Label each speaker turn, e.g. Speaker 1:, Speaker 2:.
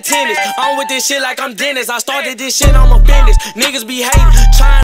Speaker 1: like tennis. I'm with this shit like I'm Dennis. I started this shit, I'm a business. Niggas be hating, trying